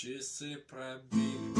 Часы пробили.